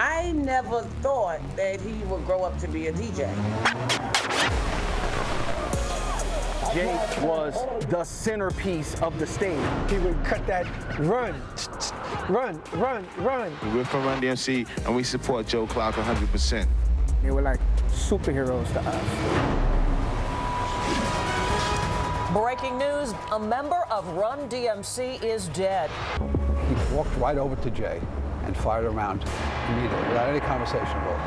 I never thought that he would grow up to be a DJ. Jay was the centerpiece of the stage. He would cut that run, run, run, run. We're from Run DMC and we support Joe Clark 100%. They were like superheroes to us. Breaking news, a member of Run DMC is dead. He walked right over to Jay and fired around immediately without any conversation at all.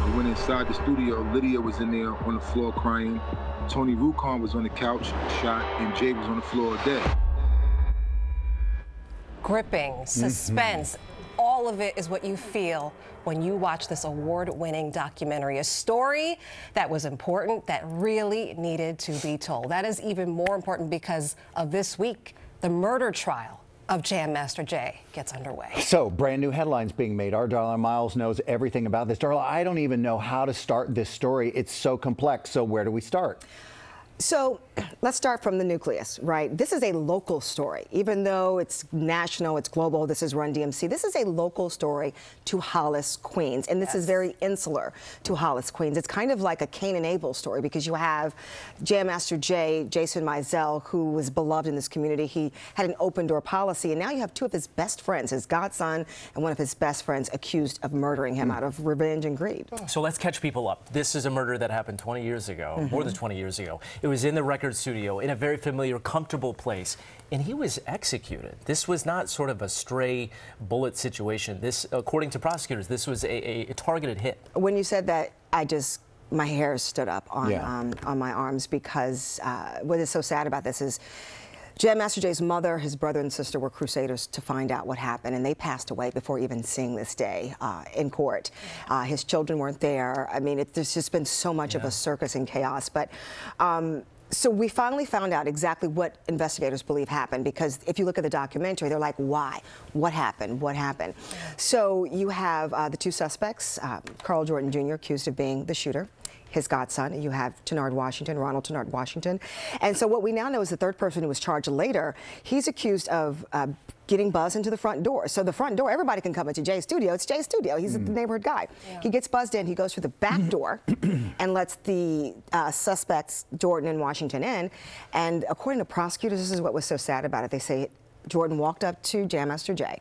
I went inside the studio. Lydia was in there on the floor crying. Tony Rincon was on the couch, shot, and Jay was on the floor dead. Gripping, mm-hmm. suspense, all of it is what you feel when you watch this award winning documentary. A story that was important, that really needed to be told. That is even more important because of this week, the murder trial of Jam Master Jay gets underway. So, brand new headlines being made. Our Darla Miles knows everything about this. Darla, I don't even know how to start this story. It's so complex. So, where do we start? So let's start from the nucleus, right? This is a local story. Even though it's national, it's global, this is Run DMC, this is a local story to Hollis, Queens. And this yes. is very insular to Hollis, Queens. It's kind of like a Cain and Abel story because you have Jam Master Jay, Jason Mizell, who was beloved in this community. He had an open door policy. And now you have two of his best friends, his godson and one of his best friends, accused of murdering him mm. out of revenge and greed. So let's catch people up. This is a murder that happened 20 years ago, mm -hmm. more than 20 years ago. It was in the record studio in a very familiar, comfortable place, and he was executed. This was not sort of a stray bullet situation. This, according to prosecutors, this was a, a targeted hit. When you said that, I just my hair stood up on yeah. um, on my arms because uh, what is so sad about this is Jam Master Jay's mother, his brother and sister were crusaders to find out what happened, and they passed away before even seeing this day uh, in court. Uh, his children weren't there. I mean, it, there's just been so much yeah. of a circus and chaos. But um, so we finally found out exactly what investigators believe happened because if you look at the documentary, they're like, why? What happened? What happened? So you have uh, the two suspects, uh, Karl Jordan Jr., accused of being the shooter his godson. You have Tinard Washington, Ronald Tinard Washington. And so what we now know is the third person who was charged later, he's accused of uh, getting buzzed into the front door. So the front door, everybody can come into Jay's studio. It's Jay's studio. He's mm. the neighborhood guy. Yeah. He gets buzzed in. He goes through the back door and lets the uh, suspects, Jordan and Washington, in. And according to prosecutors, this is what was so sad about it. They say Jordan walked up to Jam Master Jay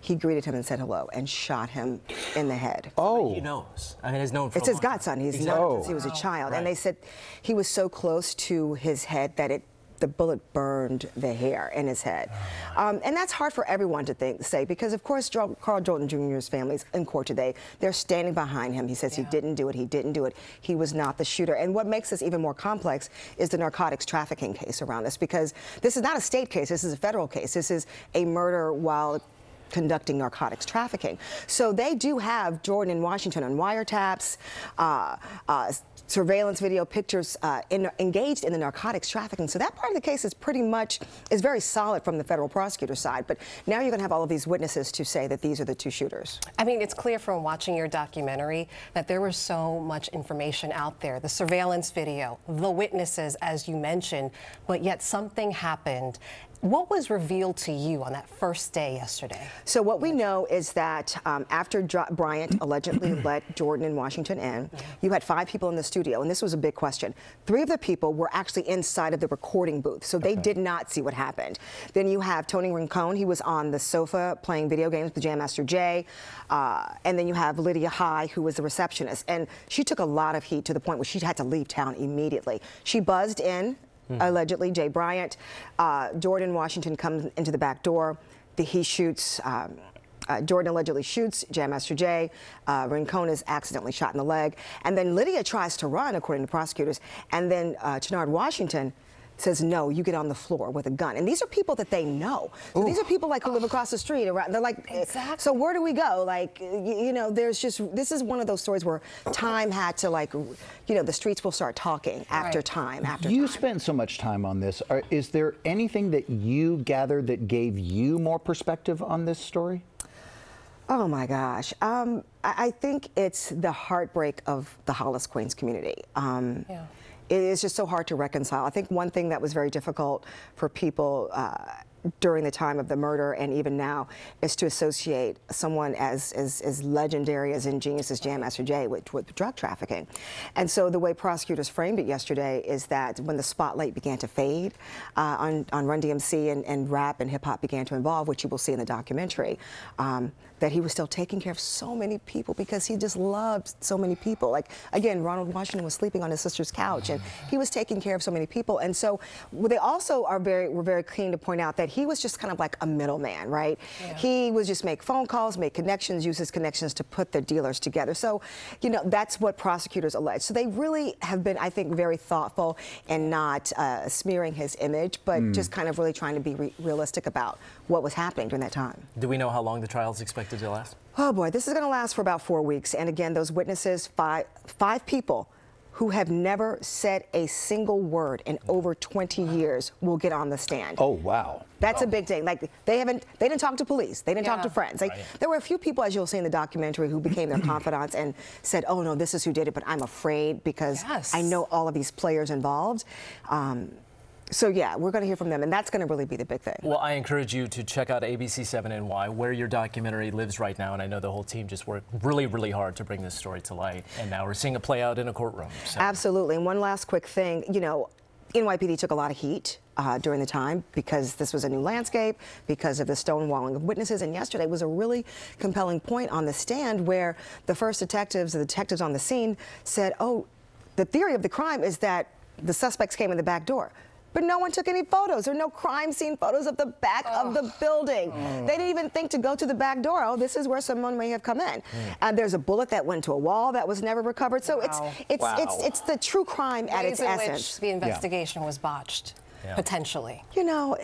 he greeted him and said hello and shot him in the head. Oh. He knows. I mean, he's known for It's his godson. He's exactly. known since he was a child. Right. And they said he was so close to his head that it the bullet burned the hair in his head. Um, and that's hard for everyone to think, say, because of course Karl Jordan Jr.'s family's in court today. They're standing behind him. He says yeah. he didn't do it, he didn't do it. He was not the shooter. And what makes this even more complex is the narcotics trafficking case around this, because this is not a state case, this is a federal case. This is a murder while conducting narcotics trafficking. So they do have Jordan in Washington on wiretaps, uh, uh, surveillance video pictures uh, in, engaged in the narcotics trafficking. So that part of the case is pretty much is very solid from the federal prosecutor side. But now you're going to have all of these witnesses to say that these are the two shooters. I mean, it's clear from watching your documentary that there was so much information out there. The surveillance video, the witnesses, as you mentioned, but yet something happened what was revealed to you on that first day yesterday? So what we know is that um, after Bryant allegedly let Jordan and Washington in, you had five people in the studio, and this was a big question. Three of the people were actually inside of the recording booth, so they okay. did not see what happened. Then you have Tony Rincon, he was on the sofa playing video games with Jam Master Jay, uh, and then you have Lydia High, who was the receptionist, and she took a lot of heat to the point where she had to leave town immediately. She buzzed in mm. allegedly, Jay Bryant. Uh, Jordan Washington comes into the back door. The, he shoots. Um, uh, Jordan allegedly shoots Jam Master Jay. Uh, Rincon is accidentally shot in the leg. And then Lydia tries to run, according to prosecutors. And then uh, Tinard Washington says, no, you get on the floor with a gun. And these are people that they know. So these are people like who live across the street. Around, they're like, exactly. so where do we go? Like, you, you, know, there's just, this is one of those stories where time had to like, you know, the streets will start talking after right. time, after You time. spent so much time on this. Are, is there anything that you gathered that gave you more perspective on this story? Oh my gosh. Um, I think it's the heartbreak of the Hollis Queens community. Um, yeah it is just so hard to reconcile. I think one thing that was very difficult for people uh, during the time of the murder and even now is to associate someone as as, as legendary as ingenious as Jam Master Jay with, with drug trafficking. And so the way prosecutors framed it yesterday is that when the spotlight began to fade uh, on, on Run DMC and, and rap and hip hop began to involve, which you will see in the documentary, um, that he was still taking care of so many people because he just loved so many people. Like again, Ronald Washington was sleeping on his sister's couch, and he was taking care of so many people. And so well, they also are very were very keen to point out that he was just kind of like a middleman, right? He was just make phone calls, make connections, use his connections to put the dealers together. So, you know, that's what prosecutors allege. So they really have been, I think, very thoughtful and not uh, smearing his image, but just kind of really trying to be re- realistic about what was happening during that time. Do we know how long the trial is expected to last? Oh boy, this is going to last for about four weeks. And again, those witnesses, five, five people who have never said a single word in over 20 years will get on the stand. Oh, wow. That's a big thing. Like they haven't, they didn't talk to police. They didn't talk to friends. Like there were a few people, as you'll see in the documentary, who became their confidants and said, "Oh no, this is who did it," but I'm afraid because Yes. I know all of these players involved. Um, so yeah, we're going to hear from them, and that's going to really be the big thing. Well, I encourage you to check out ABC7NY, where your documentary lives right now. And I know the whole team just worked really, really hard to bring this story to light. And now we're seeing it play out in a courtroom. So. Absolutely. And one last quick thing, you know, NYPD took a lot of heat uh, during the time because this was a new landscape, because of the stonewalling of witnesses. And yesterday was a really compelling point on the stand where the first detectives, the detectives on the scene, said, "Oh, the theory of the crime is that the suspects came in the back door." But no one took any photos. There are no crime scene photos of the back of the building. They didn't even think to go to the back door. Oh, this is where someone may have come in. And there's a bullet that went to a wall that was never recovered. So Wow. it's it's it's Wow. it's the true crime at Ways its in essence. which the investigation was botched, Yeah. potentially. You know,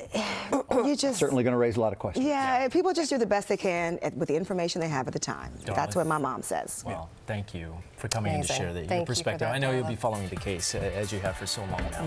you just Certainly going to raise a lot of questions. Yeah, people just do the best they can at, with the information they have at the time. That's what my mom says. Well, thank you for coming in to share the, Thank your you perspective. that, I know you'll be following the case uh, as you have for so long now.